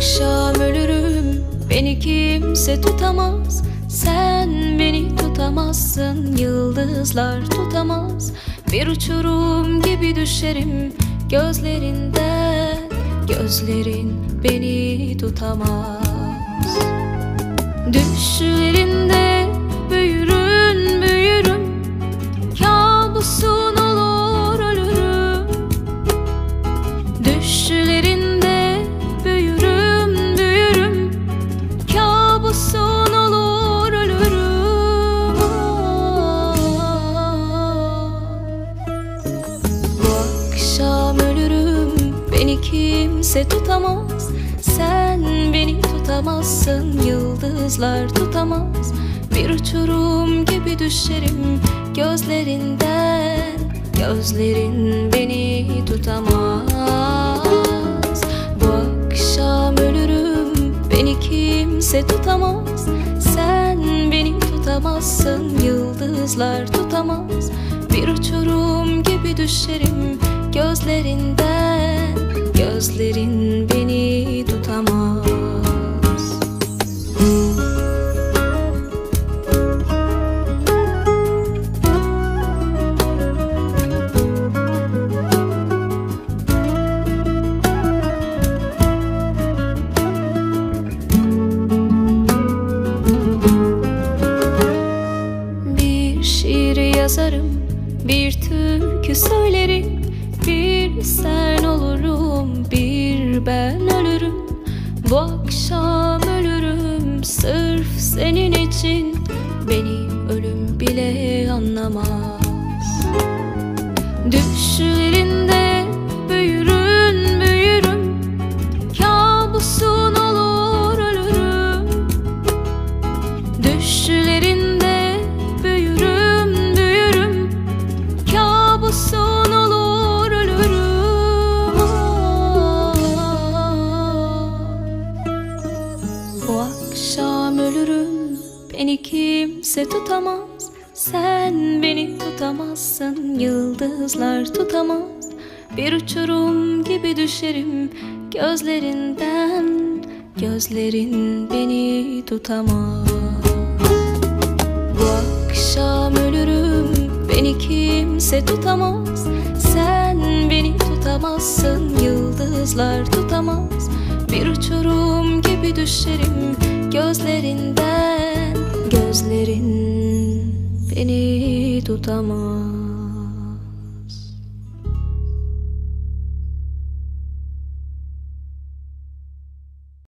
akşam ölürüm. Beni kimse tutamaz. Sen beni tutamazsın. Yıldızlar tutamaz. Bir uçurum gibi düşerim. Gözlerinden Gözlerin beni tutamaz. Düşlerin Beni kimse tutamaz. Sen beni tutamazsın Yıldızlar tutamaz. Bir uçurum gibi düşerim Gözlerinden. Gözlerin beni tutamaz. Bu akşam ölürüm Beni kimse tutamaz. Sen beni tutamazsın Yıldızlar tutamaz. Bir uçurum gibi düşerim Gözlerinden Gözlerin beni tutamaz. Bir şiir yazarım, bir türkü söylerim Bir sen olurum, bir ben ölürüm. Bu akşam ölürüm sırf senin için. Beni ölüm bile anlamaz. Düşlerinde büyürün büyürüm. Kabusun olur ölürüm. Düşlerinde akşam ölürüm Beni kimse tutamaz. Sen beni tutamazsın Yıldızlar tutamaz. Bir uçurum gibi düşerim Gözlerinden Gözlerin beni tutamaz. Bu akşam ölürüm Beni kimse tutamaz. Sen beni tutamazsın Yıldızlar tutamaz. Bir uçurum gibi düşerim Gözlerinden Gözlerin beni tutamaz